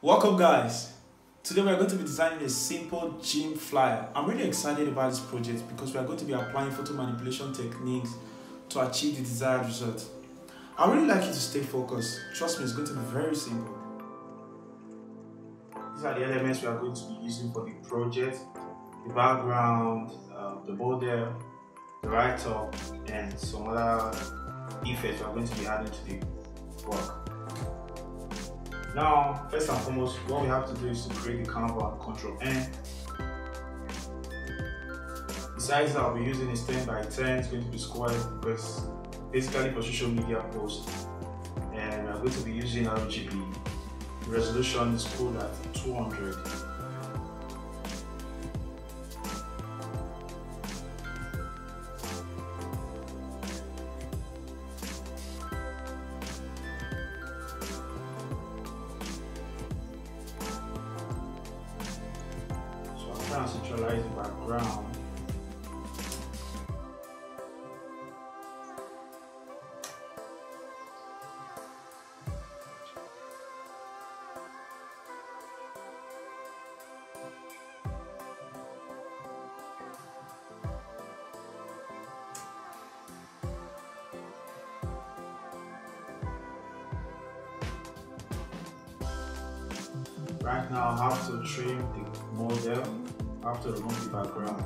Welcome guys! Today we are going to be designing a simple gym flyer. I'm really excited about this project because we are going to be applying photo manipulation techniques to achieve the desired result. I really like you to stay focused. Trust me, it's going to be very simple. These are the elements we are going to be using for the project. The background, uh, the border, the write-up, and some other effects we are going to be adding to the work. Now, first and foremost, what we have to do is to create the canvas, Control N. The size that I'll be using is 10 by 10, it's going to be square because basically for social media posts. And I'm going to be using RGB. The resolution is pulled at 200. Right now I have to trim the model, I have to remove the background.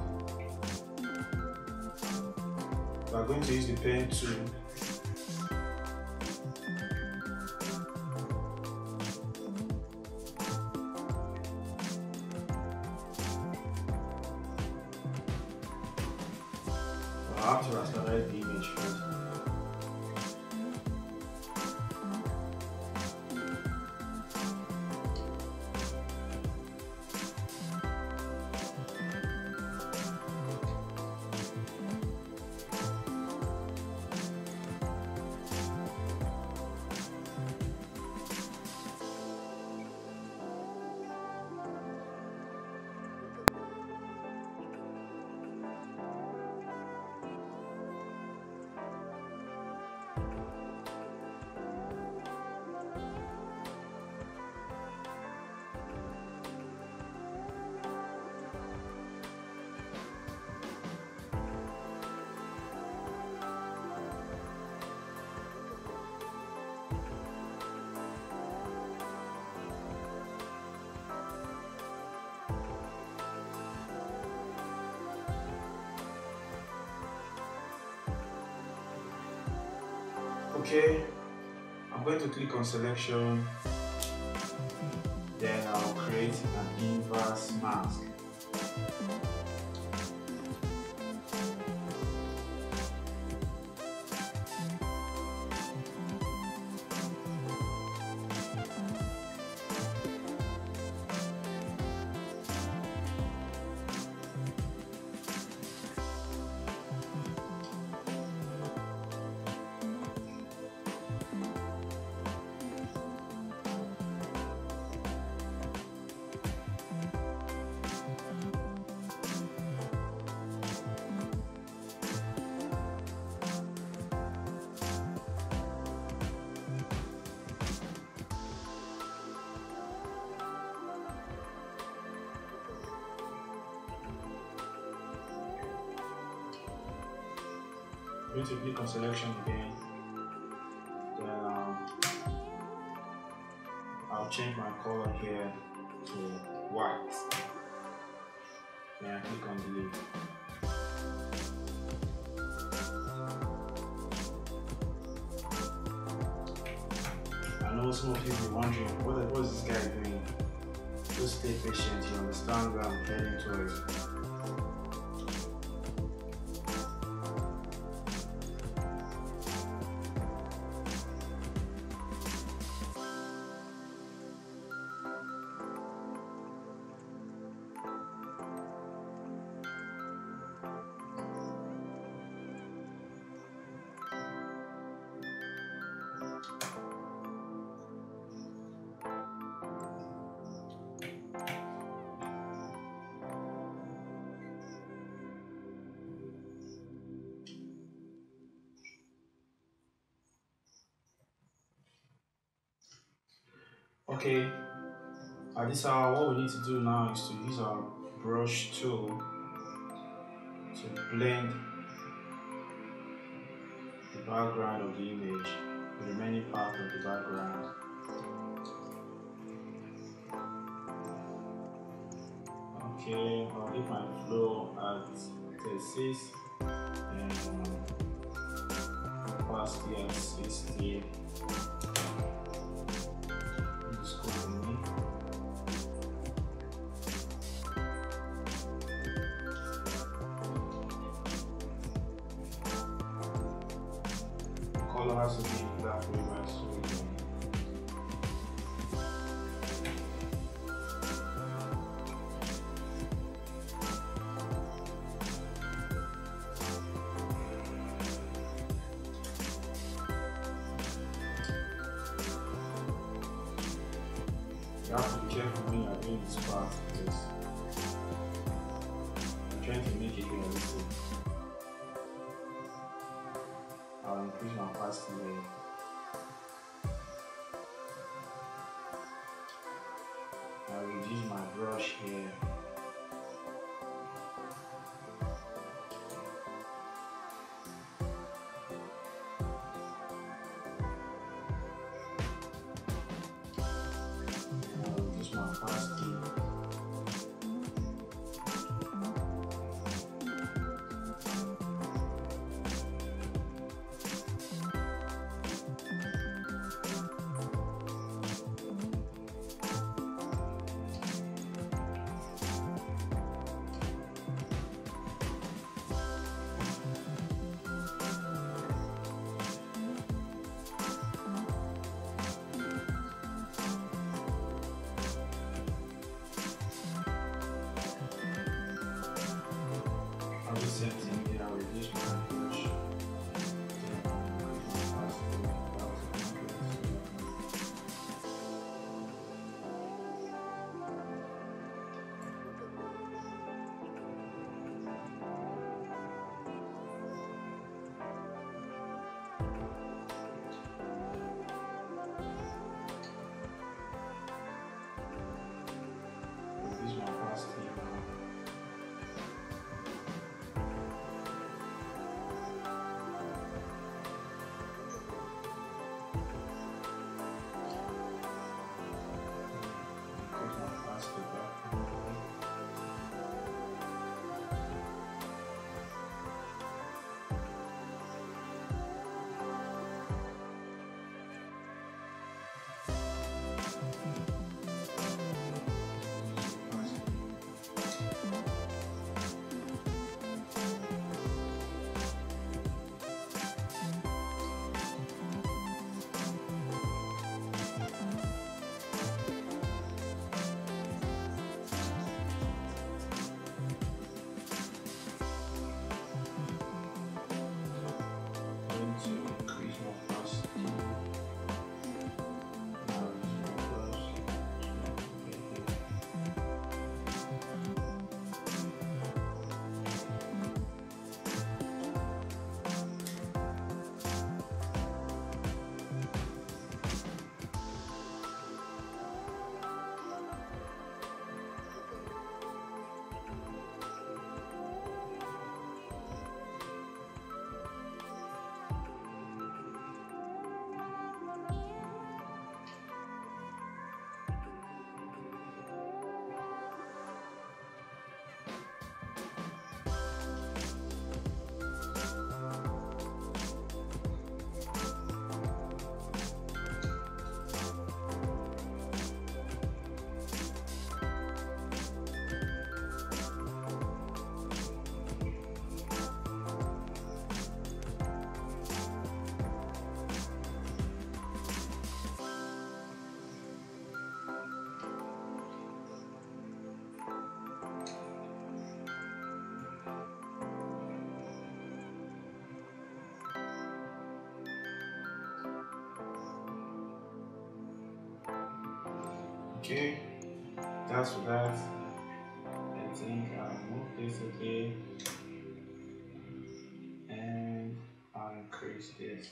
We are going to use the pen tool. Okay, I'm going to click on selection. Then I'll create an inverse mask. Going to click on selection again. Then um, I'll change my color here to white. Then I click on delete. I know some of you will be wondering, what, what is this guy doing? Just stay patient, you understand where I'm heading towards. Okay, At this hour, what we need to do now is to use our brush tool to blend the background of the image, the remaining part of the background. Okay, I'll leave my flow at 36 and opacity at 60. You have to be careful when you are doing this part because I'm trying to make it realistic. I'll increase Okay, that's for that. I think I'll move this okay. And I'll increase this.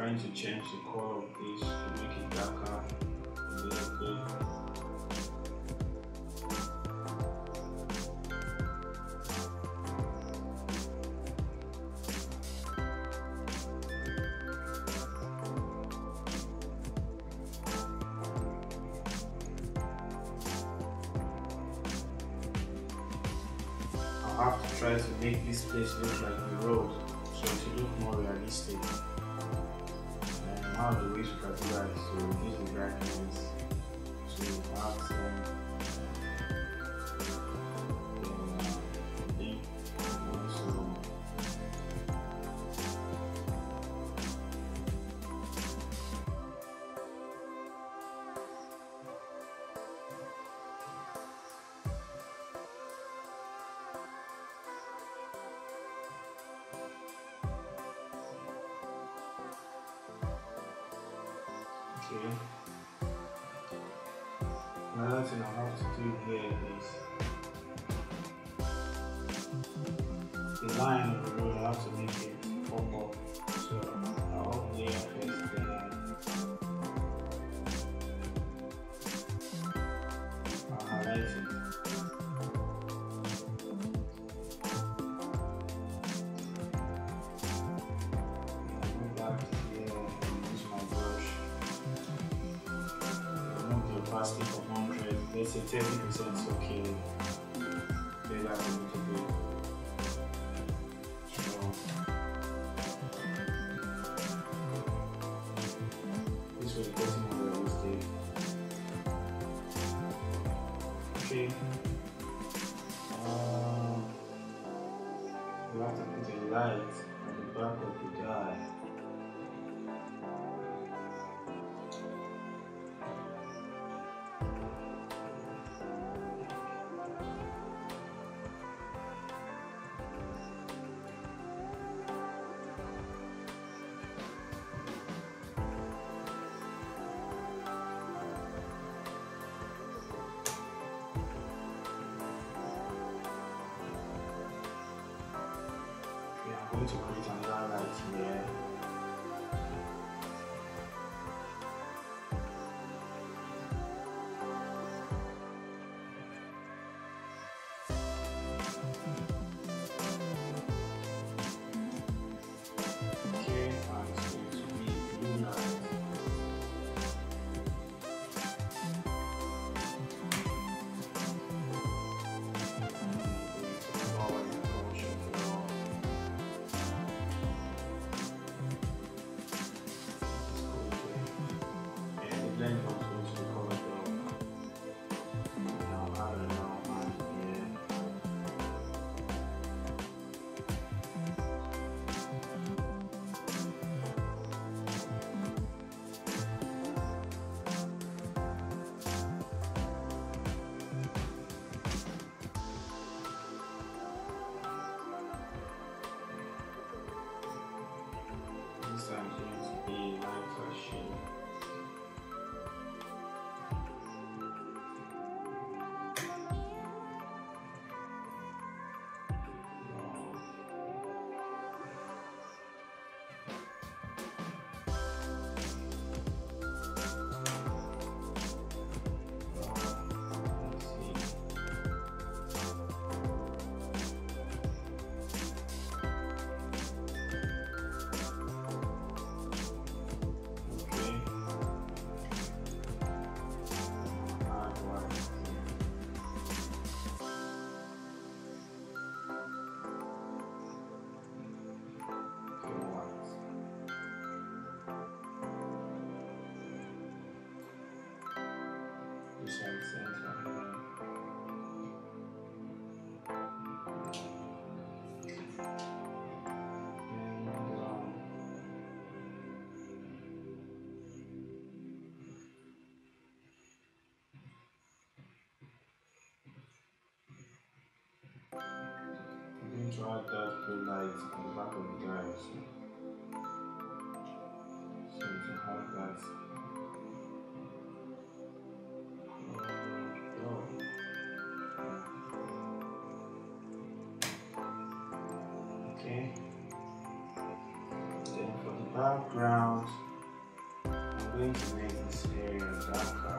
trying to change the color of this to make it darker a little bit. have to try to make this place look like the road so it will look more realistic all the racial to use the migrations asking for 100, they say 30% is okay, 我们组合一下一共二百 example. Draw that blue light on the back of the guy so, so to have that oh, okay. Then for the background I'm going to make this area darker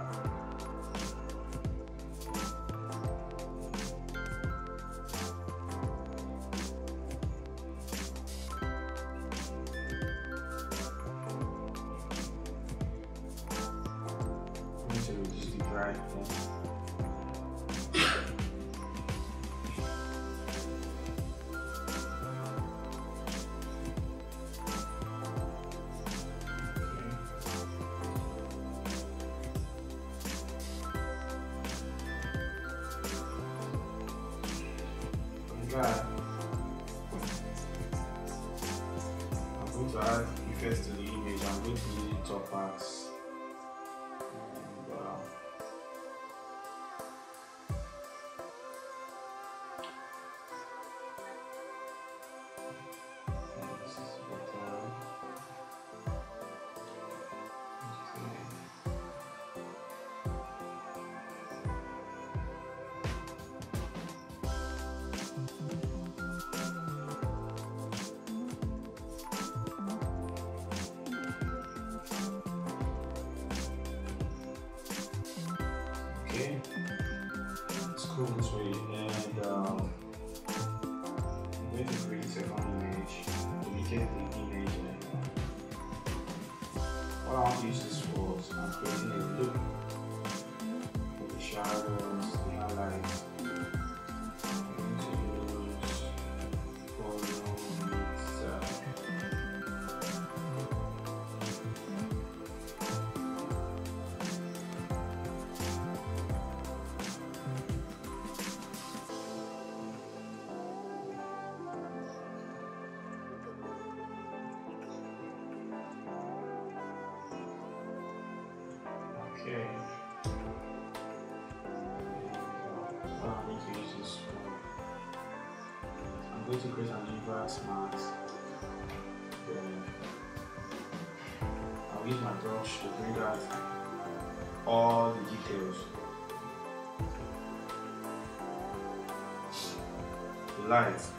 commentary going to use this for. I'm going to create an inverse mask. Then I'll use my brush to bring out all the details. The lights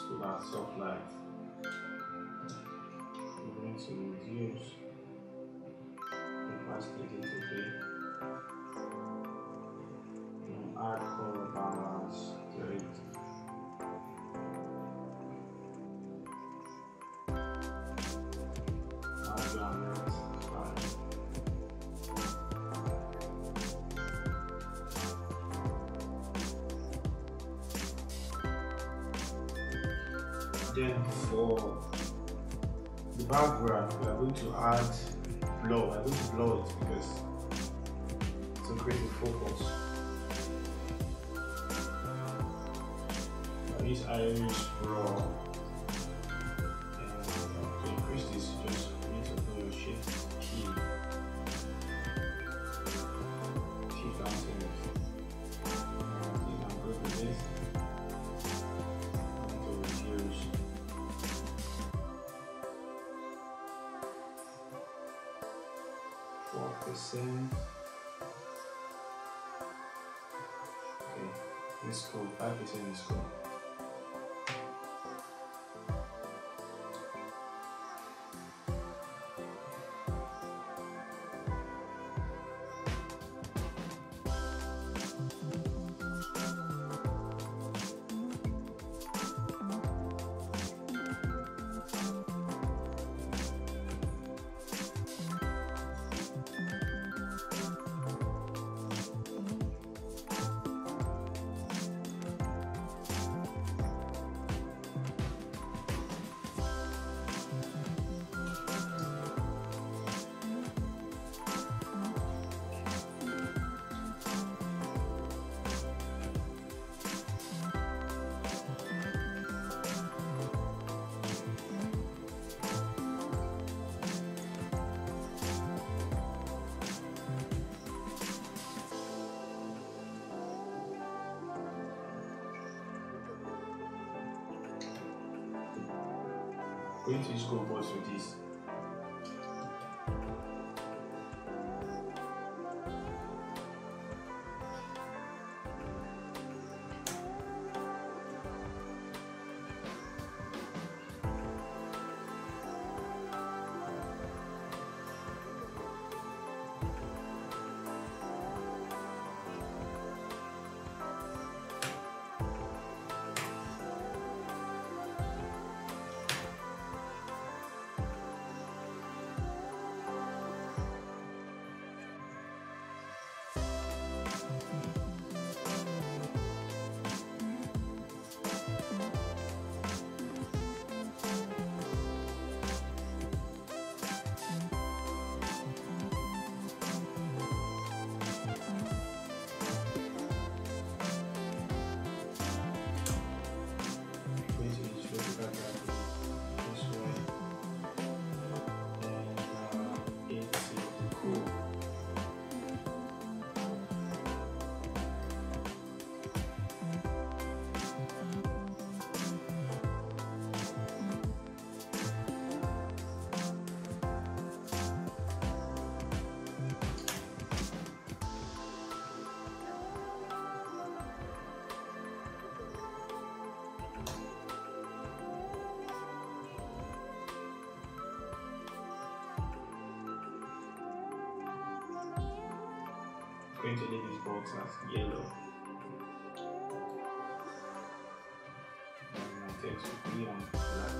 school at soft light. We're going to reduce Then for the background, we are going to add blur. Are going to blur it because to create a focus. I use Irish. Percent. Okay, this cool. Five percent is cool. Going to use go boards with this. Going to leave box as yellow. And my text will be on black.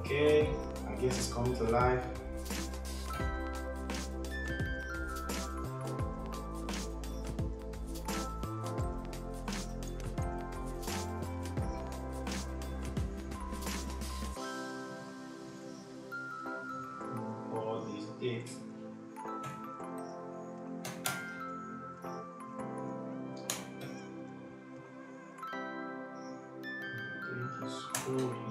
Okay, I guess it's coming to life. Take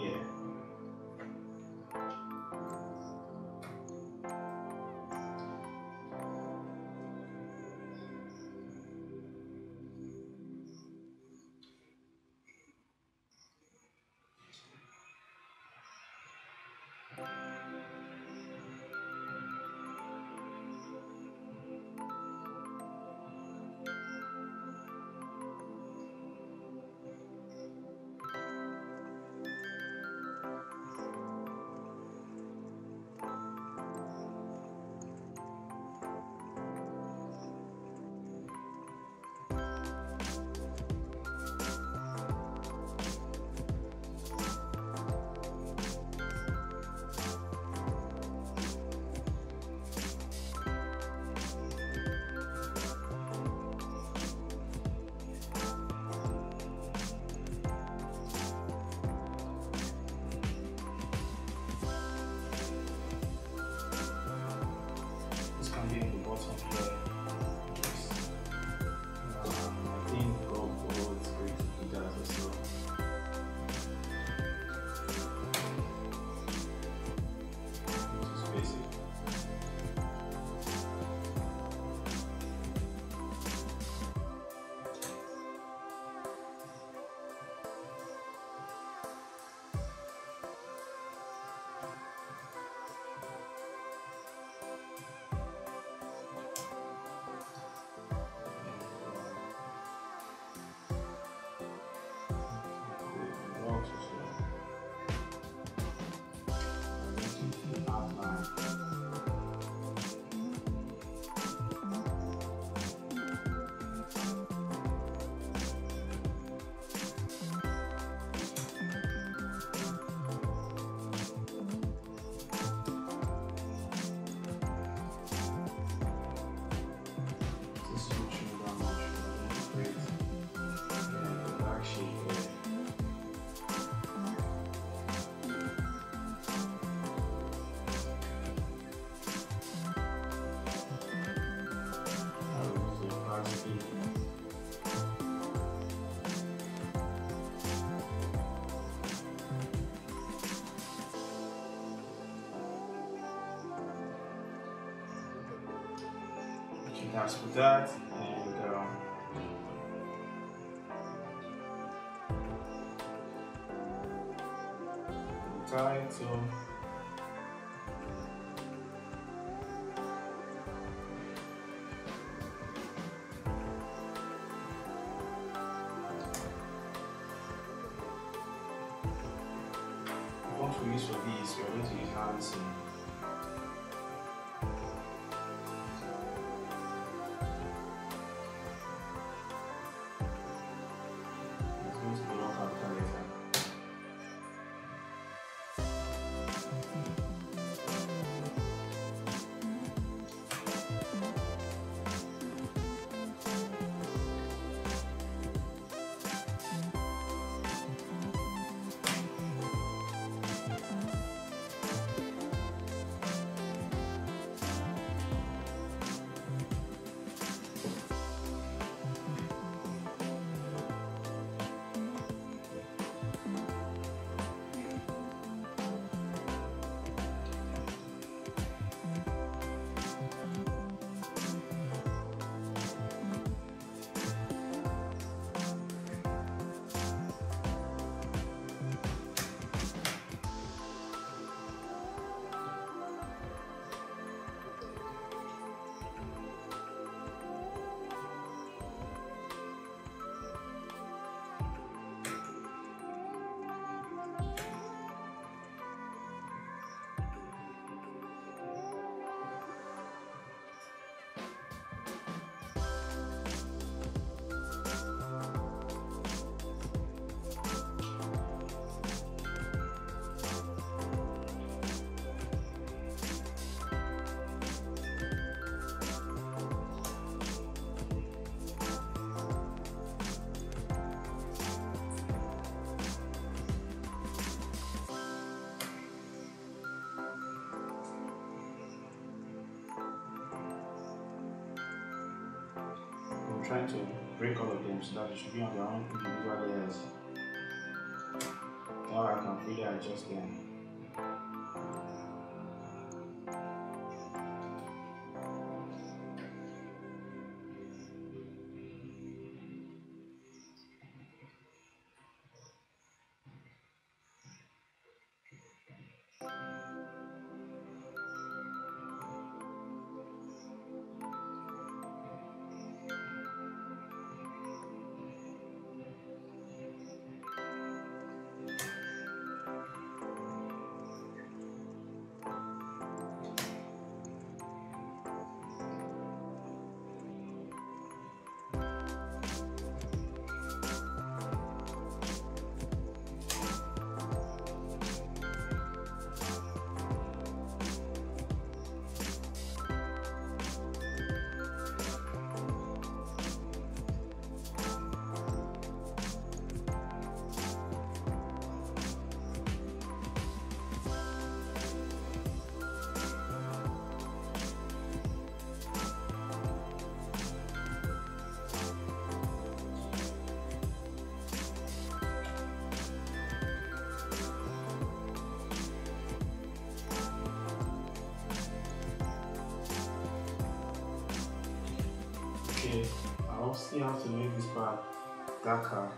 That's for that. And um, title. What we use for these, we are going to use Hansen. Trying to break all of them so that it should be on their own individual layers. Now I can freely adjust them. I'll see how to make this part darker.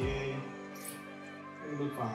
Let me look for an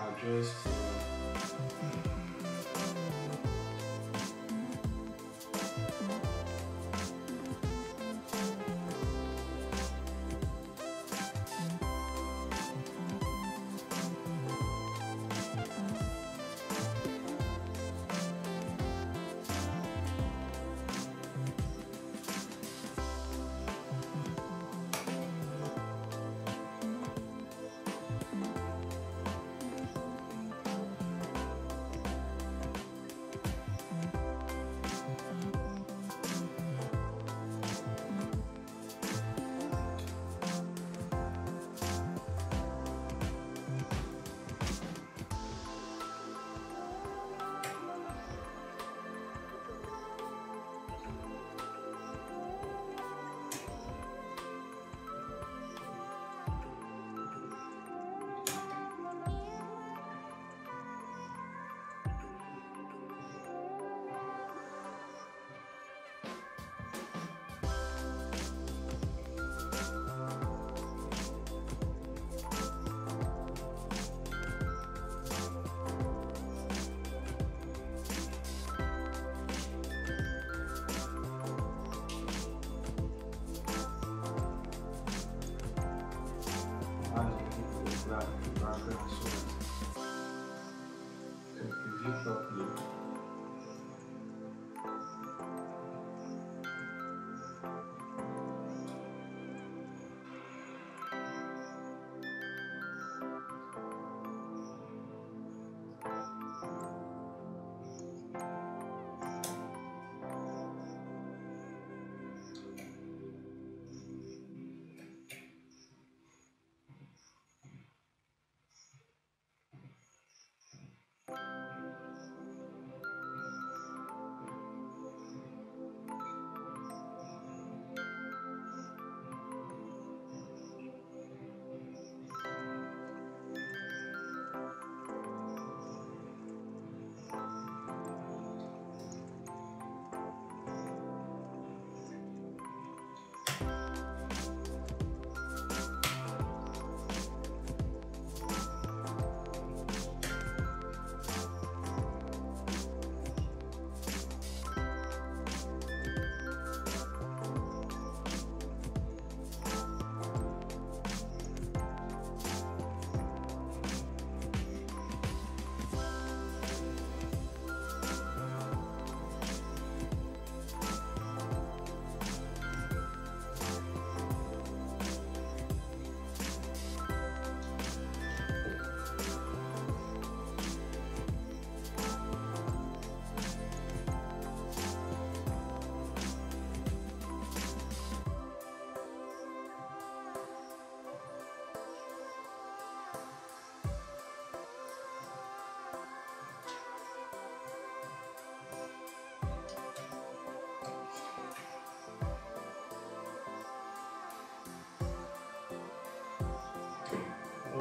you keep the black background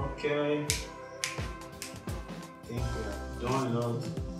Okay. I think we are done lot.